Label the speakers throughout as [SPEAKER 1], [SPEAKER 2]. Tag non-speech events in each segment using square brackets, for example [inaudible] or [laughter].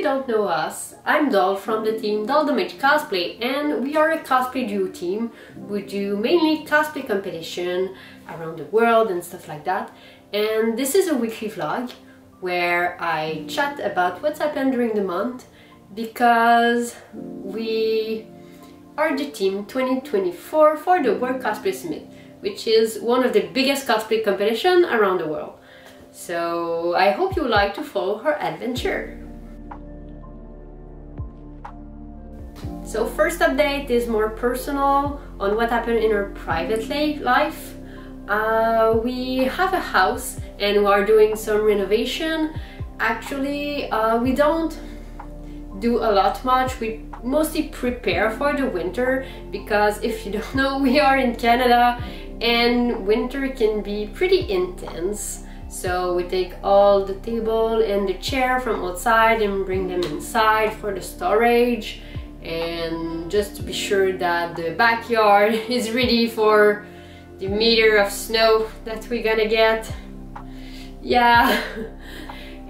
[SPEAKER 1] you don't know us, I'm Doll from the team Doll Damage Cosplay and we are a cosplay duo team. We do mainly cosplay competition around the world and stuff like that. And this is a weekly vlog where I chat about what's happened during the month because we are the team 2024 for the World Cosplay Summit, which is one of the biggest cosplay competition around the world. So I hope you like to follow her adventure. So first update is more personal on what happened in our private life. Uh, we have a house and we are doing some renovation. Actually, uh, we don't do a lot much. We mostly prepare for the winter because if you don't know, [laughs] we are in Canada and winter can be pretty intense. So we take all the table and the chair from outside and bring them inside for the storage and just to be sure that the backyard [laughs] is ready for the meter of snow that we're gonna get. Yeah. [laughs]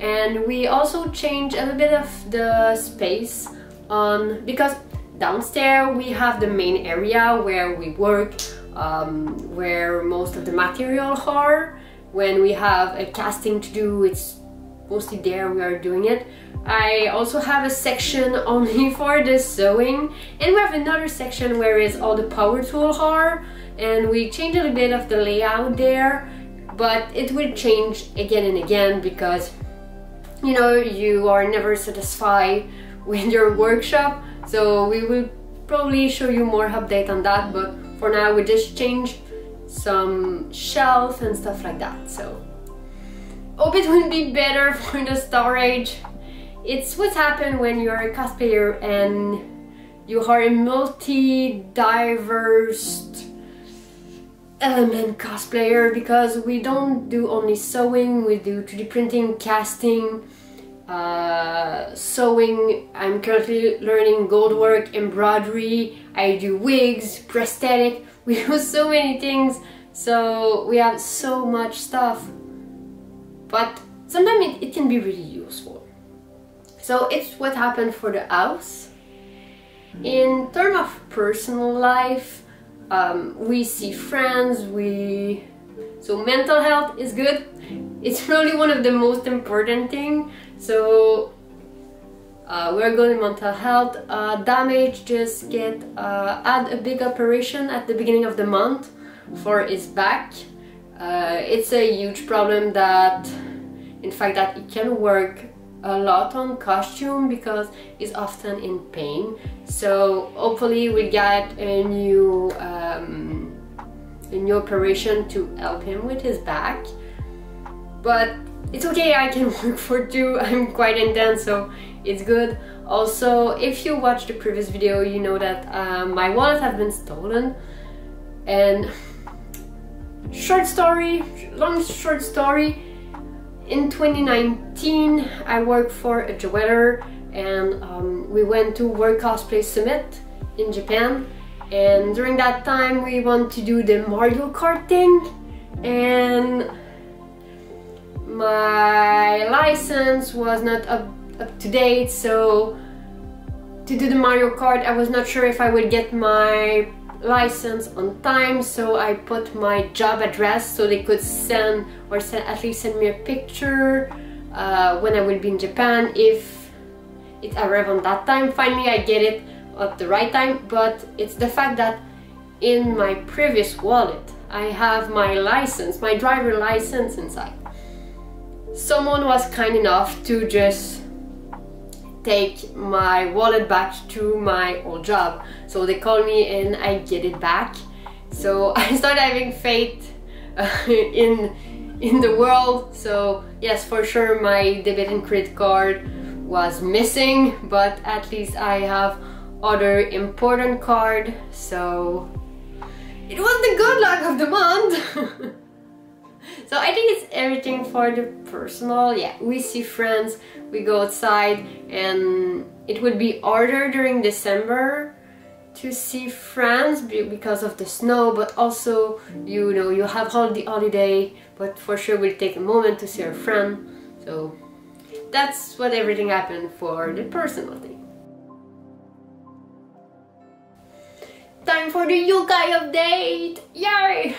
[SPEAKER 1] And we also change a little bit of the space on because downstairs we have the main area where we work um, where most of the material are. When we have a casting to do it's mostly there we are doing it I also have a section only [laughs] for the sewing and we have another section where is all the power tools are and we change a little bit of the layout there but it will change again and again because you know you are never satisfied [laughs] with your workshop so we will probably show you more update on that but for now we just change some shelf and stuff like that so. Hope it will be better [laughs] for the storage it's what happened when you're a cosplayer and you are a multi-diverse element cosplayer because we don't do only sewing, we do 3D printing, casting, uh, sewing. I'm currently learning gold work, embroidery, I do wigs, prosthetic, [laughs] we do so many things so we have so much stuff but sometimes it, it can be really useful. So it's what happened for the house. In terms of personal life, um, we see friends, we... So mental health is good. It's [laughs] really one of the most important thing. So uh, we're going in mental health. Uh, damage just get uh, a big operation at the beginning of the month for his back. Uh, it's a huge problem that, in fact, that it can work a lot on costume because he's often in pain. So hopefully we get a new um, a new operation to help him with his back. But it's okay I can [laughs] work for two. I'm quite intense so it's good. Also if you watched the previous video you know that uh, my wallet have been stolen. And short story long short story in 2019 I worked for a jeweler and um, we went to World Cosplay Summit in Japan. And during that time we want to do the Mario Kart thing. And my license was not up, up to date so to do the Mario Kart I was not sure if I would get my license on time so I put my job address so they could send or send, at least send me a picture uh, when I will be in Japan if it arrived on that time. Finally I get it at the right time but it's the fact that in my previous wallet I have my license, my driver license inside. Someone was kind enough to just take my wallet back to my old job. So they call me and I get it back. So [laughs] I start having faith uh, [laughs] in in the world. So yes, for sure my debit and credit card was missing, but at least I have other important card. So it was the good luck of the month. [laughs] So I think it's everything for the personal. Yeah, we see friends, we go outside and it would be harder during December to see friends because of the snow but also you know you have all the holiday but for sure we'll take a moment to see our friend so that's what everything happened for the personal thing. Time for the yokai update! Yay!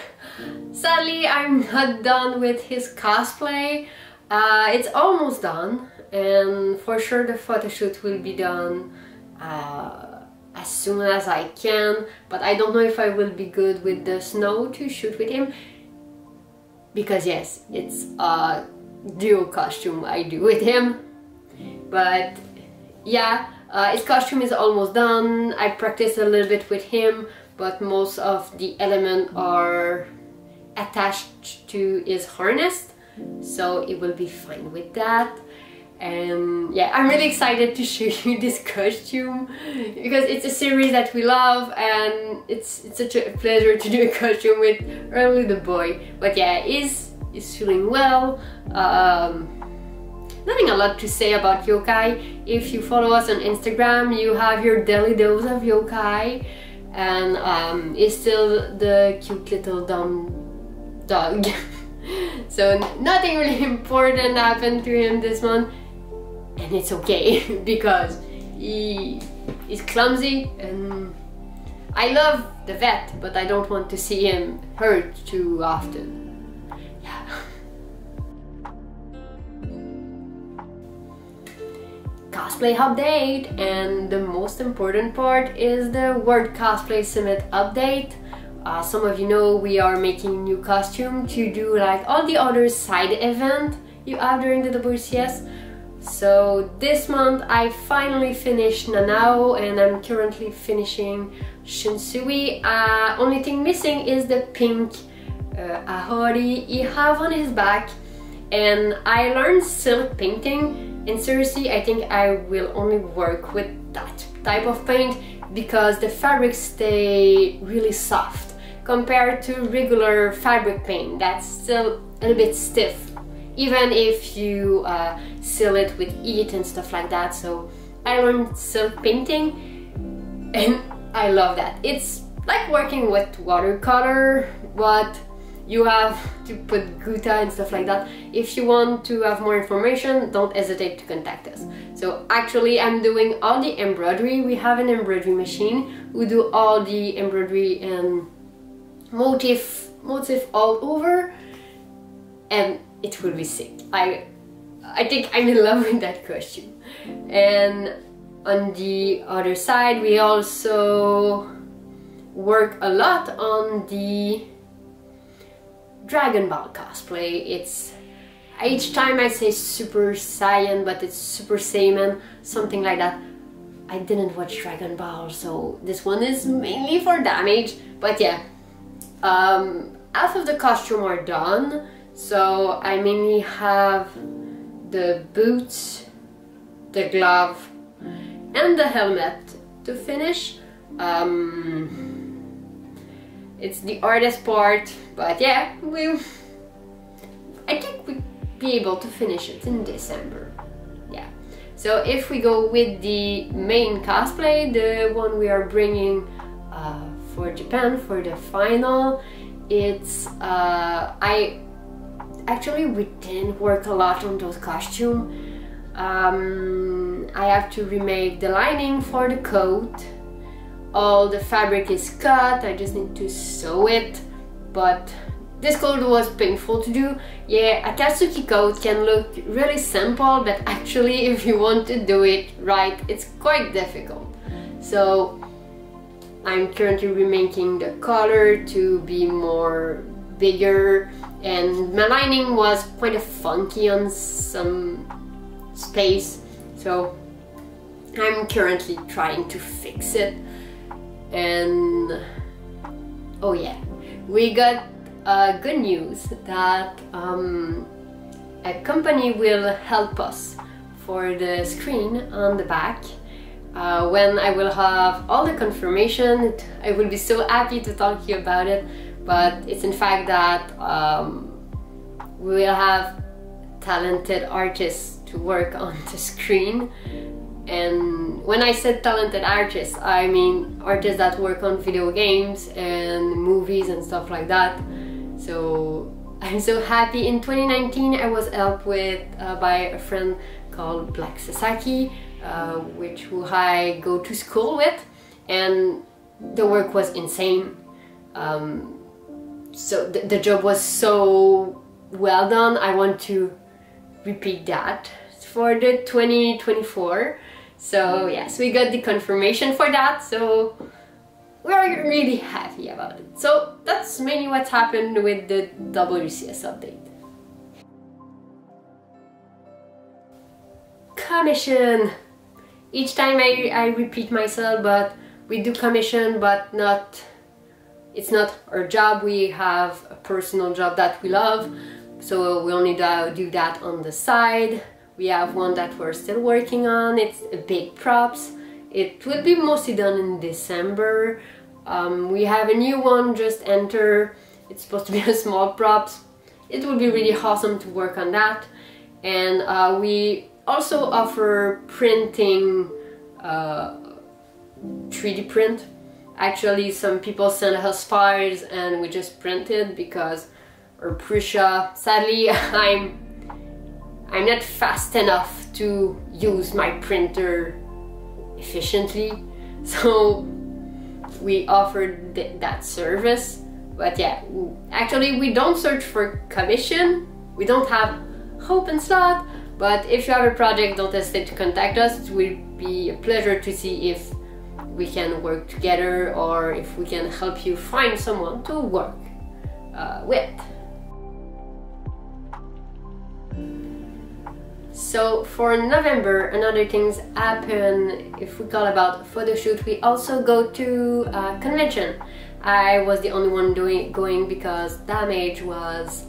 [SPEAKER 1] Sadly, I'm not done with his cosplay. Uh, it's almost done and for sure the photo shoot will be done uh, as soon as I can but I don't know if I will be good with the snow to shoot with him because yes it's a dual costume I do with him but yeah uh, his costume is almost done I practiced a little bit with him but most of the elements are attached to is harnessed so it will be fine with that. And yeah I'm really excited to show [laughs] you this costume because it's a series that we love and it's it's such a pleasure to do a costume with early the boy. But yeah is is feeling well. Um, nothing a lot to say about yokai. If you follow us on Instagram you have your daily dose of yokai. And um, he's still the cute little dumb dog. [laughs] So nothing really [laughs] important happened to him this month. And it's okay [laughs] because he is clumsy and I love the vet but I don't want to see him hurt too often. Yeah. cosplay update and the most important part is the World Cosplay Summit update uh, some of you know we are making new costume to do like all the other side event you have during the WCS so this month I finally finished Nanao and I'm currently finishing Shunsui. Uh, only thing missing is the pink uh, haori he have on his back. And I learned silk painting and seriously I think I will only work with that type of paint because the fabrics stay really soft compared to regular fabric paint that's still a little bit stiff even if you uh, seal it with heat and stuff like that. So I learned silk painting [laughs] and I love that. It's like working with watercolor, but you have to put gutta and stuff like that. If you want to have more information, don't hesitate to contact us. So actually I'm doing all the embroidery. We have an embroidery machine we do all the embroidery and motif, motif all over. And it will be sick. I I think I'm in love with that costume. And on the other side we also work a lot on the Dragon Ball cosplay. It's each time I say Super Saiyan but it's Super Saiyan, something like that. I didn't watch Dragon Ball so this one is mainly for damage but yeah um, half of the costume are done so I mainly have the boots, the glove and the helmet to finish. Um, it's the hardest part, but yeah, we I think we'll be able to finish it in December. Yeah. So if we go with the main cosplay, the one we are bringing for Japan for the final, it's uh, I actually we didn't work a lot on those costumes. Um, I have to remake the lining for the coat. All the fabric is cut, I just need to sew it. But this coat was painful to do. Yeah, a Katsuki coat can look really simple, but actually [laughs] if you want to do it right, it's quite difficult. So I'm currently remaking the color to be more bigger and my lining was quite funky on some space so I'm currently trying to fix it. And oh yeah we got uh, good news that um, a company will help us for the screen on the back uh, when I will have all the confirmation I will be so happy to talk to you about it. But it's in fact that um, we will have talented artists to work on the screen. And when I said talented artists I mean artists that work on video games and movies and stuff like that. So [laughs] I'm so happy. In 2019 I was helped with uh, by a friend called Black Sasaki, uh, which who I go to school with and the work was insane. Um, so the, the job was so well done. I want to repeat that for the 2024. So yes, we got the confirmation for that. So we're really happy about it. So that's mainly what's happened with the WCS update. Commission! Each time I, I repeat myself, but we do commission, but not it's not our job. We have a personal job that we love, so we only do that on the side. We have one that we're still working on. It's a big props. It will be mostly done in December. Um, we have a new one just enter. It's supposed to be [laughs] a small props. It would be really awesome to work on that. And uh, we also offer printing uh, 3D print. Actually, some people send us files and we just print it because or Prusa. Sadly, [laughs] I'm I'm not fast enough to use my printer efficiently, [laughs] so we offered th that service. But yeah, actually we don't search for commission. We don't have open slot, but if you have a project, don't hesitate to contact us. It will be a pleasure to see if we can work together or if we can help you find someone to work uh, with. So for November, another things happen if we call about photo shoot, we also go to a convention. I was the only one doing going because Damage was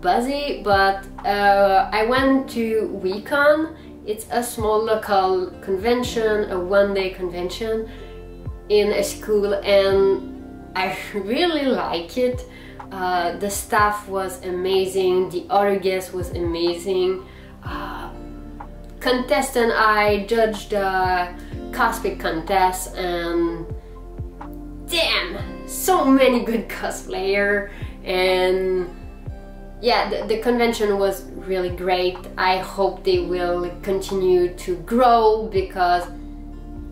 [SPEAKER 1] busy, but uh, I went to WeCon it's a small local convention, a one-day convention in a school and I [laughs] really like it. Uh, the staff was amazing, the other guest was amazing. Uh, contestant, I judged the cosplay contest and damn, so many good cosplayer and yeah, the, the, convention was really great. I hope they will continue to grow because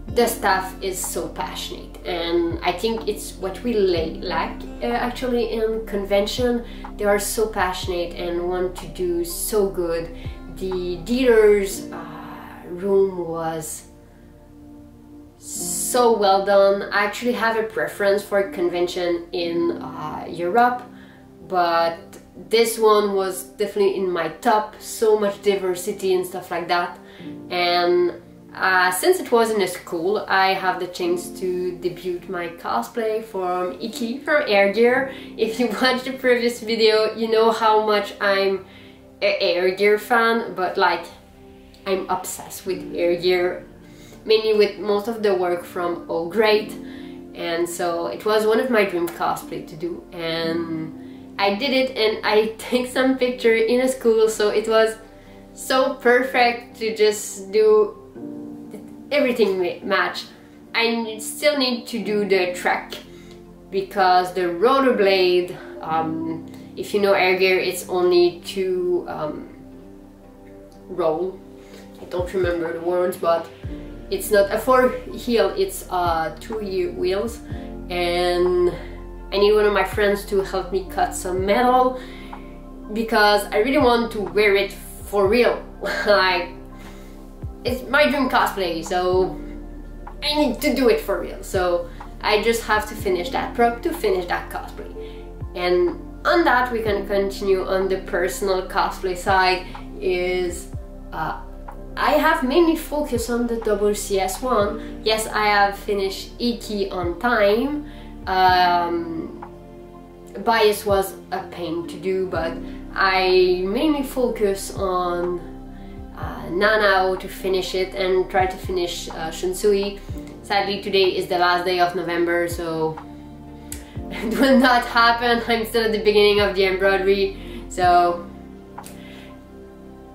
[SPEAKER 1] the staff is so passionate and I think it's what we lack uh, actually in convention. They are so passionate and want to do so good. The dealer's uh, room was so well done. I actually have a preference for convention in uh, Europe but this one was definitely in my top so much diversity and stuff like that. And uh, since it was in a school I have the chance to debut my cosplay from Ikki from Air Gear. If you [laughs] watched the previous video you know how much I'm a Air Gear fan but like I'm obsessed with Air Gear mainly with most of the work from Oh Great. And so it was one of my dream cosplay to do. And I did it and I [laughs] take some picture in a school so it was so perfect to just do everything match. I still need to do the track because the rollerblade, um, if you know air gear, it's only two um, roll. I don't remember the words, but it's not a four heel, it's uh, two wheels and I need one of my friends to help me cut some metal because I really want to wear it for real. [laughs] like, it's my dream cosplay, so I need to do it for real. So I just have to finish that prop to finish that cosplay. And on that we can continue on the personal cosplay side is uh, I have mainly focused on the WCS one. Yes, I have finished Ikki on time um, bias was a pain to do, but I mainly focus on uh, Nanao to finish it and try to finish uh, Shunsui. Sadly, today is the last day of November, so [laughs] it will not happen. I'm still at the beginning of the embroidery, so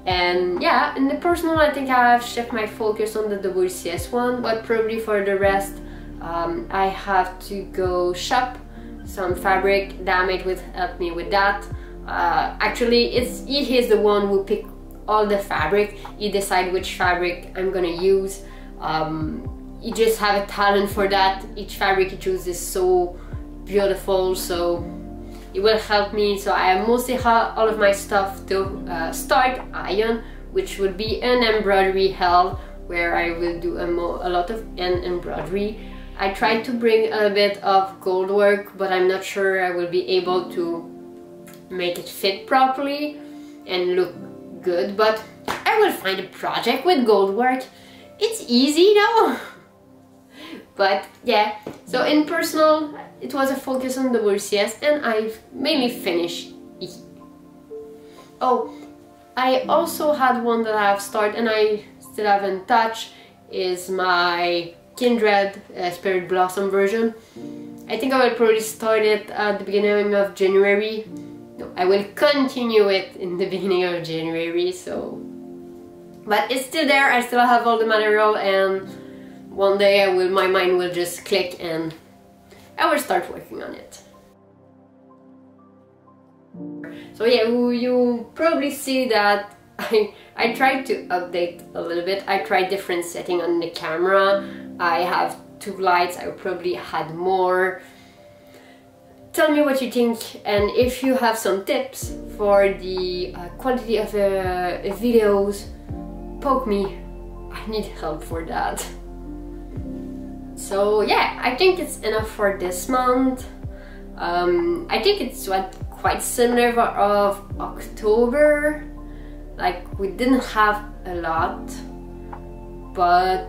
[SPEAKER 1] and yeah, in the personal I think I have shifted my focus on the WCS one, but probably for the rest um, I have to go shop some fabric. Damage would help me with that. Uh, actually, it's he is the one who pick all the fabric. He decide which fabric I'm gonna use. Um, he just have a talent for that. Each fabric he chooses is so beautiful, so it will help me. So I mostly have all of my stuff to uh, start iron, which will be an embroidery hell where I will do a, a lot of an embroidery. I tried to bring a bit of gold work, but I'm not sure I will be able to make it fit properly and look good, but I will find a project with gold work. It's easy though. [laughs] but yeah, so in personal, it was a focus on the WCS and I've mainly finished. Oh, I also had one that I have started and I still haven't touched is my Kindred uh, Spirit Blossom version. I think I will probably start it at the beginning of January. No, I will continue it in the [laughs] beginning of January, so... But it's still there, I still have all the material and one day I will, my mind will just click and I will start working on it. So yeah, you probably see that I, I tried to update a little bit. I tried different setting on the camera. I have two lights, I probably had more. Tell me what you think and if you have some tips for the uh, quality of uh, videos, poke me. I need help for that. So yeah, I think it's enough for this month. Um, I think it's what quite similar of October like we didn't have a lot but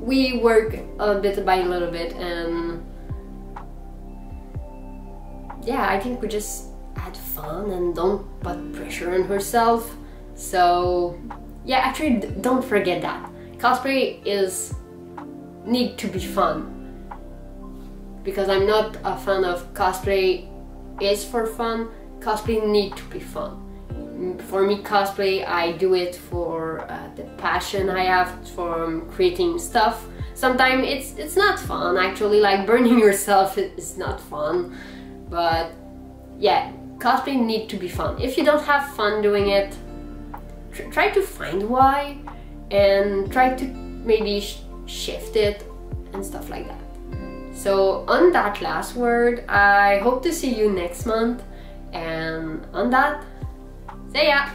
[SPEAKER 1] we work a bit by a little bit and yeah I think we just had fun and don't put pressure on herself. So yeah actually don't forget that. Cosplay is need to be fun. Because I'm not a fan of cosplay is for fun cosplay need to be fun for me cosplay I do it for uh, the passion I have for creating stuff. Sometimes it's it's not fun. Actually like [laughs] burning yourself is not fun. But yeah cosplay need to be fun. If you don't have fun doing it tr try to find why and try to maybe sh shift it and stuff like that. So on that last word I hope to see you next month. And on that See ya!